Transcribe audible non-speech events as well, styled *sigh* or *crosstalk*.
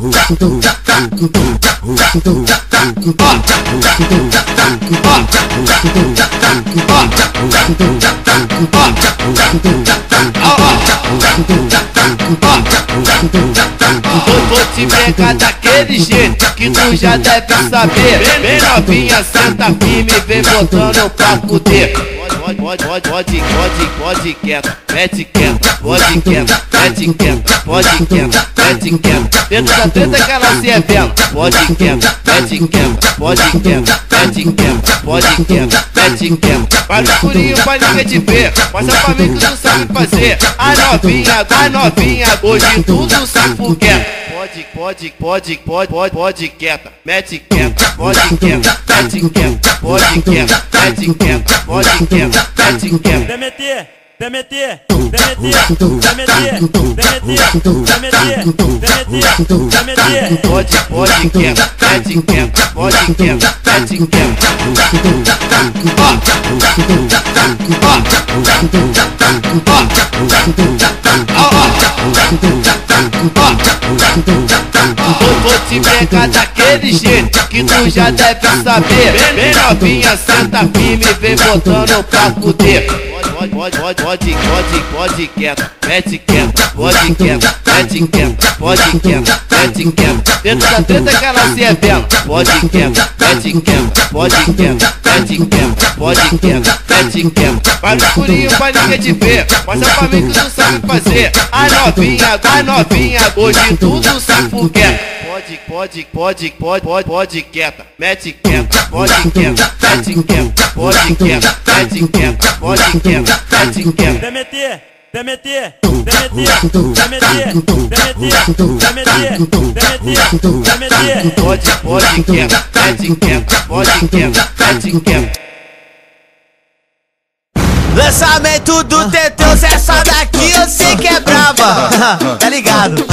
Vou te pegar daquele jeito que tu já deve saber. Vem novinha, senta firme, vem botando pra fuder pode, pode, pode, pode, pode, mete quieto, pode quieto, mete quieto, pode quieto, mete quieto. Dentro da treta que ela se revela, pode quieto, mete quieto, pode quieto, mete quieto, pode quieto, mete quieto. Vai no escurinho pra ninguém te ver, mostra pra mim que tu sabe fazer. A novinha, a novinha, hoje tudo sabe quieto pode, pode, pode, pode, pode, pode quieta, mete quieta, pode quieta, mete quieta, pode quieta, mete quieta, pode quieta, mete quieta. Demeter, demeter, demeter, demeter, demeter, demeter, demeter, Pode, pode quieta, mete quieta, pode quieta, mete quieta. Ó, ó, ó, ó. Vou te pegar daquele jeito que tu já deve saber. Vem novinha, senta firme, vem botando pra fuder. Pode, pode, pode, pode, pode, quieto, mete quieto, pode quieto, mete quieto, pode quieto, mete quieto. Dentro da treta que ela se revela. Pode quieto, mete quieto, pode quieto, mete quieto, pode quieto, mete quieto. Vai no escurinho pra ninguém te ver, mostra pra mim que tu sabe fazer. A novinha, a novinha, hoje tudo sabe por quê pode, pode, pode, pode, pode, pode quieta, mete quieta, pode quieta, mete quieta, pode quieta, mete quieta, pode quieta, mete quieta. Demeter, demeter, demeter, demeter, demeter, demeter, demeter. Pode, pode quieta, pode quieta, mete quieta. Lançamento do Teteus, essa daqui eu sei que é brava, *laughs* tá ligado?